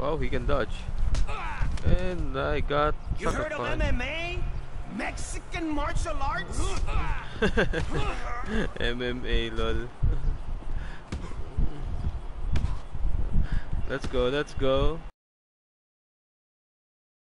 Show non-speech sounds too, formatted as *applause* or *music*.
Wow, he can dodge. And I got You heard of fun. MMA? Mexican martial arts? *laughs* MMA lol. let's go, let's go.